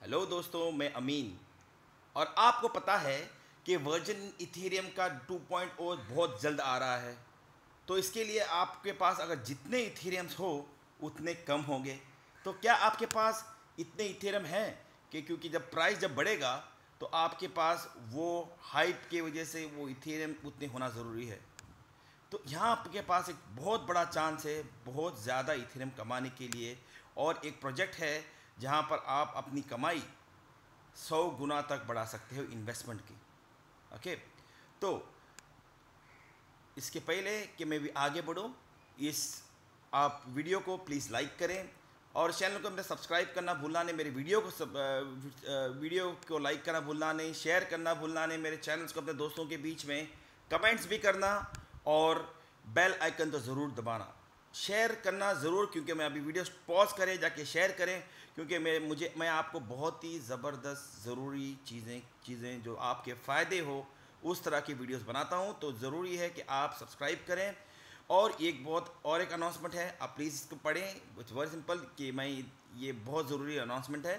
Hello दोस्तों, मैं अमीन। और आपको पता है कि वर्जन इथेरियम का 2.0 बहुत जल्द आ रहा है। तो इसके लिए आपके पास अगर जितने इथेरियम्स हो, उतने कम होंगे। तो क्या आपके पास इतने इथेरियम हैं कि क्योंकि जब प्राइस जब बढ़ेगा तो आपके पास वो हाइप की वजह से वो इथेरियम उतने होना ज़रूरी है। तो यहाँ आपके पास एक बहुत बड़ा चांस है, बहुत ज़्यादा इथेरियम कमाने के लिए। और एक प्रोजेक्ट है जहाँ पर आप अपनी कमाई सौ गुना तक बढ़ा सकते हो इन्वेस्टमेंट की। ओके तो इसके पहले कि मैं भी आगे बढ़ूँ, इस, आप वीडियो को प्लीज़ लाइक करें और चैनल को अपने सब्सक्राइब करना भूलना नहीं, मेरे वीडियो को सब वीडियो को लाइक करना भूलना नहीं शेयर करना भूलना नहीं, मेरे चैनल्स को अपने दोस्तों के बीच में कमेंट्स भी करना और बेल आइकन तो ज़रूर दबाना। शेयर करना ज़रूर, क्योंकि मैं अभी वीडियो पॉज करें, जाके शेयर करें क्योंकि मैं मुझे, मैं आपको बहुत ही ज़बरदस्त, ज़रूरी चीज़ें चीज़ें जो आपके फ़ायदे हो, उस तरह की वीडियोस बनाता हूँ। तो ज़रूरी है कि आप सब्सक्राइब करें। और एक बहुत, और एक अनाउंसमेंट है, आप प्लीज़ इसको पढ़ें। इट्स वेरी सिंपल कि मैं ये बहुत ज़रूरी अनाउंसमेंट है।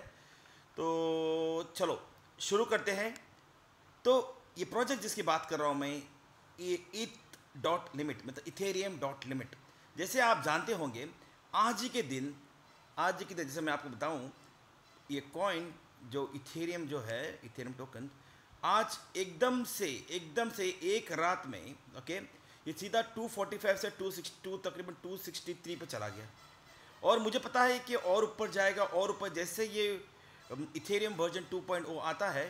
तो चलो, शुरू करते हैं। तो ये प्रोजेक्ट जिसकी बात कर रहा हूँ मैं, ये इथ डॉट लिमिट मतलब इथेरियम डॉट लिमिट जैसे आप जानते होंगे, आज ही के दिन आज की दिन जैसे मैं आपको बताऊँ, ये कॉइन जो इथेरियम जो है इथेरियम टोकन आज एकदम से एकदम से एक रात में ओके ये सीधा 245 से 262 तकरीबन 263 पे चला गया। और मुझे पता है कि और ऊपर जाएगा, और ऊपर जैसे ये इथेरियम वर्जन 2.0 आता है,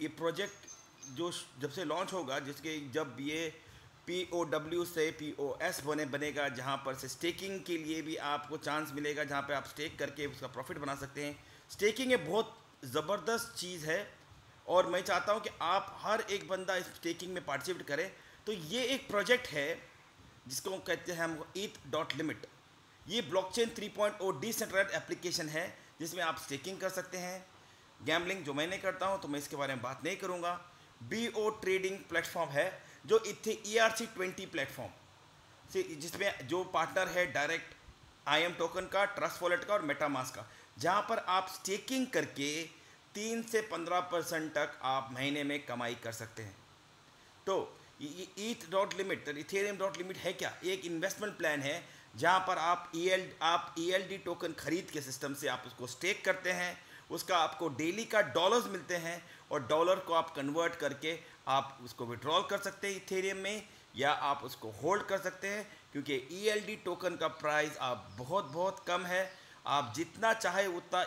ये प्रोजेक्ट जो जब से लॉन्च होगा, जिसके जब ये पी ओ डब्ल्यू से पी ओ एस बने, बनेगा, जहाँ पर से स्टेकिंग के लिए भी आपको चांस मिलेगा, जहाँ पे आप स्टेक करके उसका प्रॉफिट बना सकते हैं। स्टेकिंग एक बहुत ज़बरदस्त चीज़ है और मैं चाहता हूँ कि आप हर एक बंदा इस स्टेकिंग में पार्टिसिपेट करें। तो ये एक प्रोजेक्ट है, जिसको कहते हैं हम ईट डॉट लिमिट ये ब्लॉकचेन 3.0 डिसेंट्रलाइज एप्लीकेशन है, जिसमें आप स्टेकिंग कर सकते हैं। गैमलिंग जो मैं नहीं करता हूँ तो मैं इसके बारे में बात नहीं करूँगा। बी ओ ट्रेडिंग प्लेटफॉर्म है जो ETH E R C twenty platform से जिसमें जो पार्टनर है डायरेक्ट आई एम टोकन का ट्रस्ट वॉलेट का और मेटामास का। जहाँ पर आप स्टेकिंग करके तीन से पंद्रह परसेंट तक आप महीने में कमाई कर सकते हैं। तो ETH dot limit Ethereum dot limit है क्या? एक इन्वेस्टमेंट प्लान है, जहाँ पर आप ई एल आप ई एल डी टोकन खरीद के सिस्टम से आप उसको स्टेक करते हैं, उसका आपको डेली का डॉलर्स मिलते हैं और डॉलर को आप कन्वर्ट करके आप उसको विड्रॉल कर सकते हैं इथेरियम में, या आप उसको होल्ड कर सकते हैं, क्योंकि ई एल डी टोकन का प्राइस आप बहुत बहुत कम है। आप जितना चाहे उतना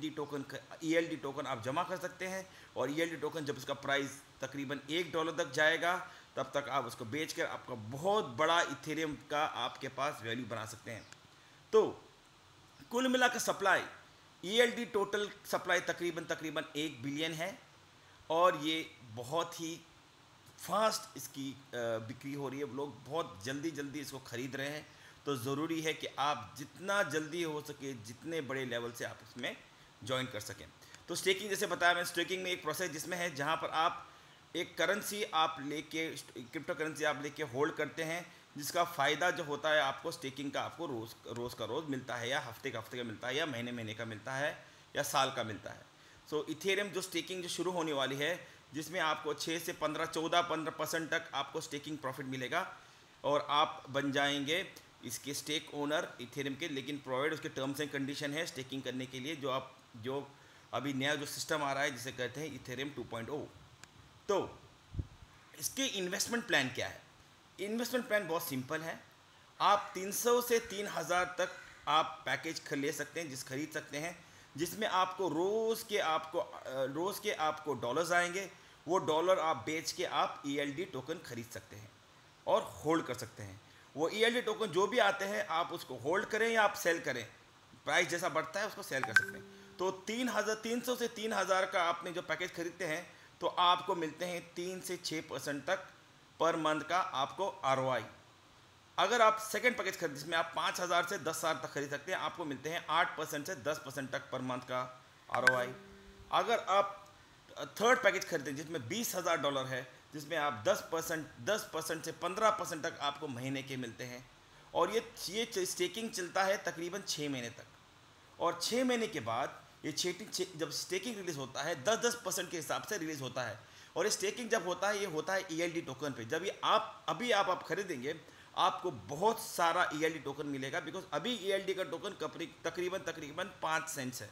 D token E L D token आप जमा कर सकते हैं, और ई एल डी टोकन जब उसका प्राइस तकरीबन एक डॉलर तक जाएगा, तब तक आप उसको बेच कर आपका बहुत बड़ा इथेरियम का आपके पास वैल्यू बना सकते हैं। तो कुल मिला कर सप्लाई ELD टोटल सप्लाई तकरीबन तकरीबन एक बिलियन है। और ये बहुत ही फास्ट इसकी बिक्री हो रही है। लोग बहुत जल्दी जल्दी इसको ख़रीद रहे हैं। तो ज़रूरी है कि आप जितना जल्दी हो सके, जितने बड़े लेवल से आप इसमें ज्वाइन कर सकें। तो स्टेकिंग जैसे बताया मैं स्टेकिंग में एक प्रोसेस जिसमें है, जहाँ पर आप एक करेंसी आप लेके क्रिप्टो करेंसी आप लेके होल्ड करते हैं, जिसका फ़ायदा जो होता है आपको स्टेकिंग का, आपको रोज़ रोज़ का रोज़ मिलता है, या हफ़्ते का हफ़्ते का मिलता है, या महीने महीने का मिलता है, या साल का मिलता है। सो इथेरियम जो स्टेकिंग जो शुरू होने वाली है, जिसमें आपको छः से पंद्रह, चौदह, पंद्रह परसेंट तक आपको स्टेकिंग प्रॉफिट मिलेगा। और आप बन जाएँगे इसके स्टेक ओनर इथेरियम के, लेकिन प्रोवाइड उसके टर्म्स एंड कंडीशन है स्टेकिंग करने के लिए, जो आप, जो अभी नया जो सिस्टम आ रहा है, जिसे कहते हैं इथेरियम 2.0 तो इसके इन्वेस्टमेंट प्लान क्या है? इन्वेस्टमेंट प्लान बहुत सिंपल है। आप 300 से 3000 तक आप पैकेज ले सकते हैं, जिस खरीद सकते हैं। जिसमें आपको रोज़ के आपको रोज़ के आपको डॉलर्स आएँगे, वो डॉलर आप बेच के आप ई टोकन खरीद सकते हैं और होल्ड कर सकते हैं। वो ई टोकन जो भी आते हैं, आप उसको होल्ड करें या आप सेल करें। प्राइस जैसा बढ़ता है, उसको सेल कर सकते हैं। तो तीन हज़ार, तीन सौ से तीन हज़ार का आपने जो पैकेज खरीदते हैं तो आपको मिलते हैं तीन से छः परसेंट तक पर मंथ का आपको ROI अगर आप सेकेंड पैकेज खरीद, जिसमें आप पाँच हज़ार से दस हज़ार तक खरीद सकते हैं, आपको मिलते हैं आठ परसेंट से दस परसेंट तक पर मंथ का आर अगर आप थर्ड पैकेज खरीदते हैं जिसमें बीस हज़ार डॉलर है, जिसमें आप दस परसेंट दस परसेंट से पंद्रह परसेंट तक आपको महीने के मिलते हैं, और ये ये स्टेकिंग चलता है तकरीबन छः महीने तक। और छः महीने के बाद ये चेटिंग जब स्टेकिंग रिलीज़ होता है, दस दस परसेंट के हिसाब से रिलीज़ होता है। और ये स्टेकिंग जब होता है, ये होता है ईएलडी टोकन पे। जब ये आप, अभी आप आप खरीदेंगे आपको बहुत सारा ईएलडी टोकन मिलेगा बिकॉज़ अभी ईएलडी का टोकन तकरीबन तकरीबन पाँच सेंट्स है।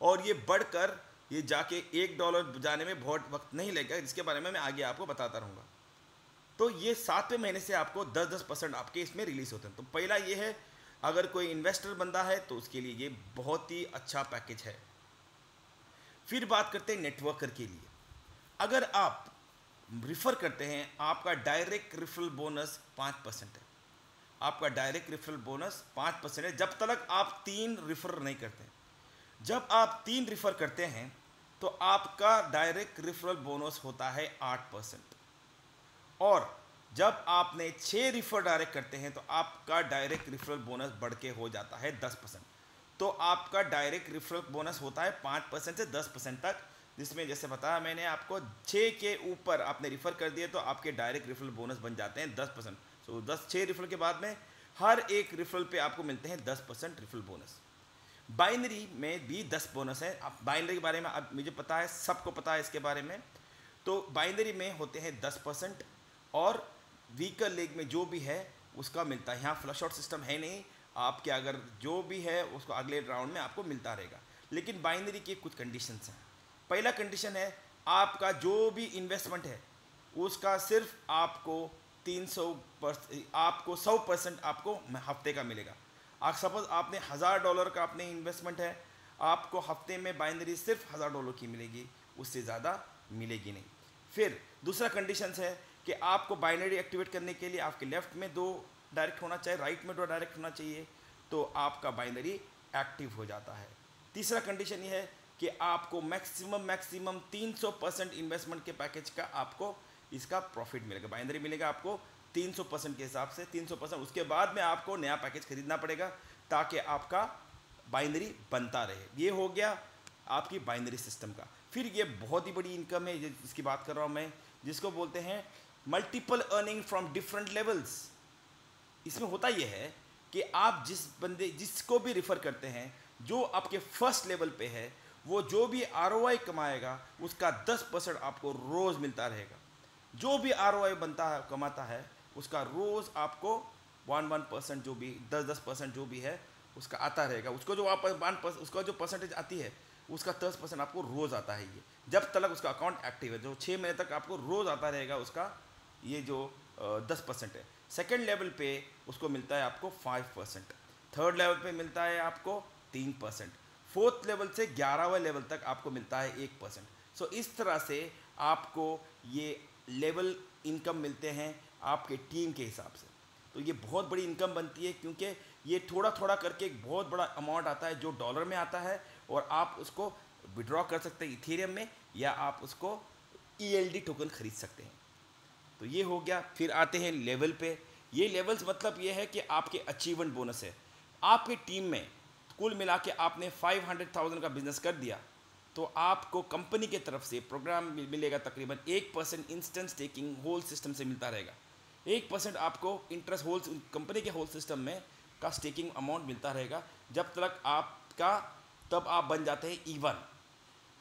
और ये बढ़कर, ये जाके एक डॉलर जाने में बहुत वक्त नहीं लगेगा, जिसके बारे में मैं आगे आपको बताता रहूँगा। तो ये सातवें महीने से आपको दस दस परसेंट आपके इसमें रिलीज़ होते हैं। तो पहला ये है, अगर कोई इन्वेस्टर बंदा है तो उसके लिए ये बहुत ही अच्छा पैकेज है। फिर बात करते हैं नेटवर्कर के लिए। अगर आप रिफ़र करते हैं, आपका डायरेक्ट रिफरल बोनस पाँच परसेंट है। आपका डायरेक्ट रिफरल बोनस पाँच परसेंट है, जब तक आप तीन रिफ़र नहीं करते जब आप तीन रिफ़र करते हैं तो आपका डायरेक्ट रिफरल बोनस होता है आठ परसेंट और जब आपने छः रिफ़र डायरेक्ट करते हैं तो आपका डायरेक्ट रिफरल बोनस बढ़ के हो जाता है दस परसेंट तो आपका डायरेक्ट रिफरल बोनस होता है पाँच परसेंट से दस परसेंट तक जिसमें जैसे बताया मैंने आपको छः के ऊपर आपने रिफ़र कर दिए तो आपके डायरेक्ट रिफरल बोनस बन जाते हैं दस परसेंट। सो दस छः रिफरल के बाद में हर एक रिफरल पे आपको मिलते हैं दस परसेंट रिफरल बोनस बाइनरी में भी दस बोनस है। अब बाइनरी के बारे में अब मुझे पता है, सबको पता है इसके बारे में। तो बाइनरी में होते हैं दस परसेंट और वीकर लेग में जो भी है, उसका मिलता है। यहाँ फ्लश आउट सिस्टम है नहीं। आपके अगर जो भी है, उसको अगले राउंड में आपको मिलता रहेगा। लेकिन बाइनरी के कुछ कंडीशंस हैं। पहला कंडीशन है, आपका जो भी इन्वेस्टमेंट है, उसका सिर्फ़ आपको 300 आपको 100 परसेंट आपको हफ़्ते का मिलेगा। आप सपोज़ आपने हज़ार डॉलर का अपने इन्वेस्टमेंट है, आपको हफ़्ते में बाइनरी सिर्फ़ हज़ार डॉलर की मिलेगी, उससे ज़्यादा मिलेगी नहीं। फिर दूसरा कंडीशन है कि आपको बाइनरी एक्टिवेट करने के लिए आपके लेफ़्ट में दो डायरेक्ट होना चाहिए राइट में दो डायरेक्ट होना चाहिए तो आपका बाइनरी एक्टिव हो जाता है। तीसरा कंडीशन ये है कि आपको मैक्सिमम मैक्सिमम 300 परसेंट इन्वेस्टमेंट के पैकेज का आपको इसका प्रॉफिट मिलेगा। बाइनरी मिलेगा आपको 300 परसेंट के हिसाब से 300 परसेंट। उसके बाद में आपको नया पैकेज खरीदना पड़ेगा ताकि आपका बाइनरी बनता रहे। ये हो गया आपकी बाइनरी सिस्टम का। फिर ये बहुत ही बड़ी इनकम है जिसकी बात कर रहा हूँ मैं, जिसको बोलते हैं multiple earning from different levels इसमें होता यह है कि आप जिस बंदे, जिसको भी रिफ़र करते हैं, जो आपके फ़र्स्ट लेवल पे है वो जो भी आरओआई कमाएगा, उसका 10 परसेंट आपको रोज़ मिलता रहेगा। जो भी आरओआई बनता है, कमाता है, उसका रोज़ आपको वन वन परसेंट जो भी, दस दस परसेंट जो भी है, उसका आता रहेगा। उसको जो आप वन उसका जो परसेंटेज आती है, उसका दस परसेंट आपको रोज़ आता है ये। जब तक उसका अकाउंट एक्टिव है, जो छः महीने तक आपको रोज़ आता रहेगा, उसका ये जो दस परसेंट है। सेकेंड लेवल पे उसको मिलता है आपको फाइव परसेंट थर्ड लेवल पे मिलता है आपको तीन परसेंट। फोर्थ लेवल से ग्यारहवें लेवल तक आपको मिलता है एक परसेंट। सो इस तरह से आपको ये लेवल इनकम मिलते हैं आपके टीम के हिसाब से। तो ये बहुत बड़ी इनकम बनती है क्योंकि ये थोड़ा थोड़ा करके एक बहुत बड़ा अमाउंट आता है जो डॉलर में आता है और आप उसको विड्रॉ कर सकते हैं इथेरियम में या आप उसको ईएलडी टोकन खरीद सकते हैं। तो ये हो गया, फिर आते हैं लेवल पे। ये लेवल्स मतलब ये है कि आपके अचीवमेंट बोनस है। आपके टीम में कुल मिला के आपने फाइव हंड्रेड थाउज़ेंड का बिज़नेस कर दिया। तो आपको कंपनी के तरफ़ से प्रोग्राम मिलेगा तकरीबन एक percent instant staking whole system से मिलता रहेगा। एक परसेंट आपको इंटरेस्ट होल कंपनी के होल सिस्टम में का स्टेकिंग अमाउंट मिलता रहेगा। जब तक आपका, तब आप बन जाते हैं ईवन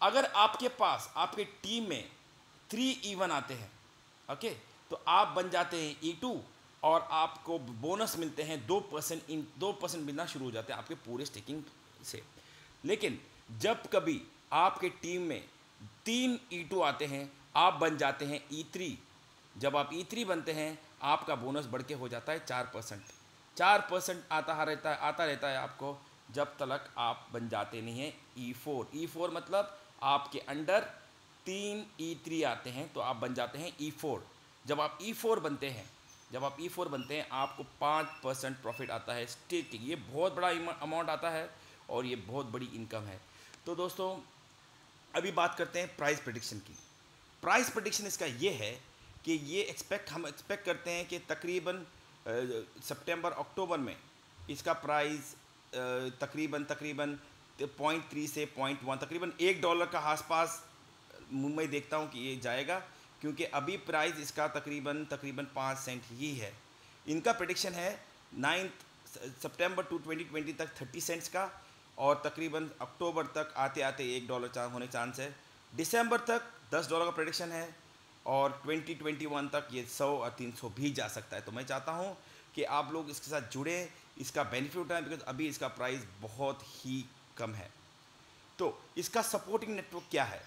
अगर आपके पास, आपके टीम में थ्री ईवन आते हैं ओके तो आप बन जाते हैं ई e टू और आपको बोनस मिलते हैं, दो परसेंट इन दो परसेंट मिलना शुरू हो जाते हैं आपके पूरे स्टेकिंग से। लेकिन जब कभी आपके टीम में तीन ई e टू आते हैं, आप बन जाते हैं ई e थ्री जब आप ई थ्री बनते हैं, आपका बोनस बढ़ के हो जाता है चार परसेंट चार परसेंट आता रहता है, आता रहता है आपको जब तक आप बन जाते नहीं हैं ई फोर ई फोर मतलब आपके अंडर तीन ई थ्री आते हैं तो आप बन जाते हैं ई फोर जब आप ई e फोर बनते हैं जब आप ई e फोर बनते हैं, आपको पाँच परसेंट प्रॉफिट आता है स्टेकिंग ये बहुत बड़ा अमाउंट आता है और ये बहुत बड़ी इनकम है। तो दोस्तों, अभी बात करते हैं प्राइस प्रडिक्शन की। प्राइस प्रडिक्शन इसका ये है कि ये एक्सपेक्ट हम एक्सपेक्ट करते हैं कि तकरीबन सितंबर अक्टूबर में इसका प्राइस तकरीबन तकरीबन पॉइंट थ्री से पॉइंट वन तकरीबन एक डॉलर का आसपास मैं देखता हूँ कि ये जाएगा। क्योंकि अभी प्राइस इसका तकरीबन तकरीबन पाँच सेंट ही है। इनका प्रडिक्शन है ninth September to twenty twenty तक थर्टी सेंट्स का और तकरीबन अक्टूबर तक आते आते एक डॉलर चांस होने चांस है दिसंबर तक दस डॉलर का प्रडिक्शन है और 2021 तक ये सौ और तीन सौ भी जा सकता है। तो मैं चाहता हूँ कि आप लोग इसके साथ जुड़े, इसका बेनिफिट उठाएँ बिकॉज़ अभी इसका प्राइस बहुत ही कम है। तो इसका सपोर्टिंग नेटवर्क क्या है?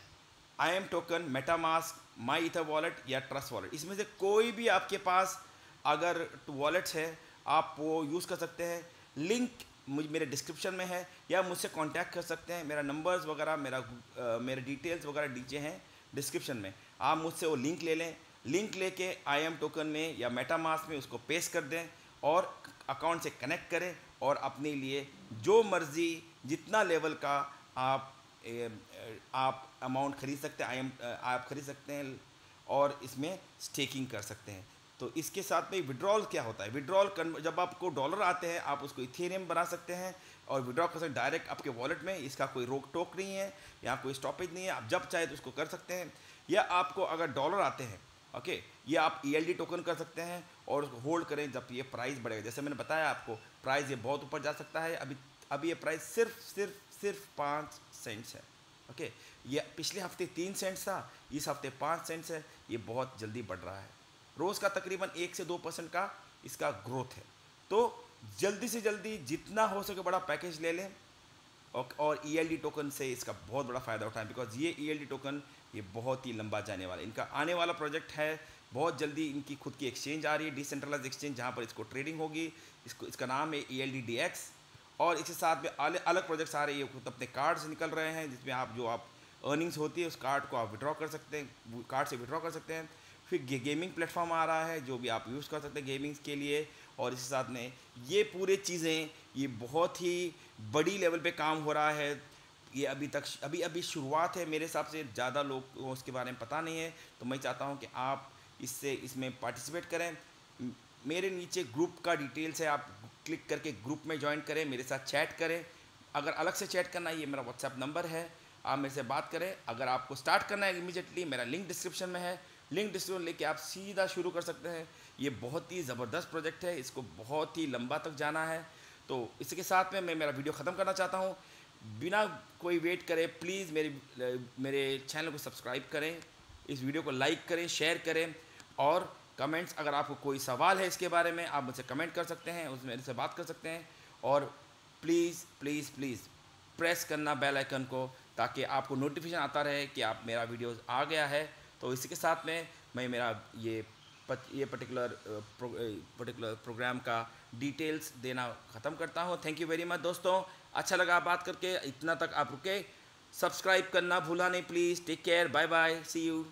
I M token MetaMask my ether wallet या ट्रस्ट वॉलेट। इसमें से कोई भी आपके पास अगर वॉलेट्स है आप वो यूज़ कर सकते हैं। लिंक मुझ मेरे डिस्क्रिप्शन में है या मुझसे कांटेक्ट कर सकते हैं। मेरा नंबर्स वगैरह मेरा आ, मेरे डिटेल्स वगैरह नीचे हैं डिस्क्रिप्शन में। आप मुझसे वो लिंक ले लें। लिंक लेके आई एम टोकन में या मेटामास में उसको पेश कर दें और अकाउंट से कनेक्ट करें और अपने लिए जो मर्ज़ी जितना लेवल का आप आप अमाउंट ख़रीद सकते हैं आई एम आप ख़रीद सकते हैं और इसमें स्टेकिंग कर सकते हैं। तो इसके साथ में विड्रॉल क्या होता है? विड्रॉल जब आपको डॉलर आते हैं, आप उसको इथेरियम बना सकते हैं और विड्रॉ कर सकते हैं। डायरेक्ट आपके वॉलेट में, इसका कोई रोक टोक नहीं है यहाँ कोई स्टॉपेज नहीं है, आप जब चाहे तो उसको कर सकते हैं। या आपको अगर डॉलर आते हैं ओके ये आप ई e टोकन कर सकते हैं और उसको होल्ड करें जब ये प्राइस बढ़ेगा। जैसे मैंने बताया आपको प्राइस ये बहुत ऊपर जा सकता है। अभी अभी ये प्राइस सिर्फ़ सिर्फ़ सिर्फ़ पाँच सेंट्स है ओके ये पिछले हफ़्ते तीन सेंट्स था, इस हफ़्ते पाँच सेंट्स है, ये बहुत जल्दी बढ़ रहा है। रोज़ का तकरीबन एक से दो परसेंट का इसका ग्रोथ है। तो जल्दी से जल्दी जितना हो सके बड़ा पैकेज ले लें, और ई e टोकन से इसका बहुत बड़ा फ़ायदा उठाएँ बिकॉज़ ये ई e टोकन ये बहुत ही लंबा जाने वाला इनका आने वाला प्रोजेक्ट है, बहुत जल्दी इनकी खुद की एक्सचेंज आ रही है डिसेंट्रलाइज एक्सचेंज जहाँ पर इसको ट्रेडिंग होगी, इसको, इसका नाम है E L D D X और इसके साथ में अलग अलग प्रोजेक्ट्स आ रहे हैं। खुद अपने कार्ड से निकल रहे हैं जिसमें आप जो आप अर्निंग्स होती है उस कार्ड को आप विड्रॉ कर सकते हैं कार्ड से विड्रॉ कर सकते हैं। फिर गे, गेमिंग प्लेटफॉर्म आ रहा है जो भी आप यूज़ कर सकते हैं गेमिंग्स के लिए। और इसके साथ में ये पूरे चीज़ें ये बहुत ही बड़ी लेवल पे काम हो रहा है। ये अभी तक अभी अभी शुरुआत है मेरे हिसाब से ज़्यादा लोग उसके बारे में पता नहीं है। तो मैं चाहता हूँ कि आप इससे इसमें पार्टिसिपेट करें। मेरे नीचे ग्रुप का डिटेल्स है आप क्लिक करके ग्रुप में ज्वाइन करें, मेरे साथ चैट करें। अगर अलग से चैट करना है, ये मेरा व्हाट्सएप नंबर है। आप मेरे से बात करें। अगर आपको स्टार्ट करना है इमीजिएटली मेरा लिंक डिस्क्रिप्शन में है। लिंक डिस्क्रिप्शन लेके आप सीधा शुरू कर सकते हैं। ये बहुत ही ज़बरदस्त प्रोजेक्ट है। इसको बहुत ही लंबा तक जाना है। तो इसके साथ में मैं मेरा वीडियो ख़त्म करना चाहता हूँ। बिना कोई वेट करे प्लीज़ मेरे मेरे चैनल को सब्सक्राइब करें। इस वीडियो को लाइक करें शेयर करें। और कमेंट्स अगर आपको कोई सवाल है इसके बारे में, आप मुझसे कमेंट कर सकते हैं उसमें मेरे से बात कर सकते हैं। और प्लीज़ प्लीज़ प्लीज़ प्रेस करना बेल आइकन को, ताकि आपको नोटिफिकेशन आता रहे कि आप मेरा वीडियो आ गया है। तो इसी के साथ में मैं मेरा ये ये पर्टिकुलर पर्टिकुलर प्रोग्राम का डिटेल्स देना ख़त्म करता हूँ। थैंक यू वेरी मच दोस्तों। अच्छा लगा बात करके। इतना तक आप रुके। सब्सक्राइब करना भूला नहीं please take care bye bye see you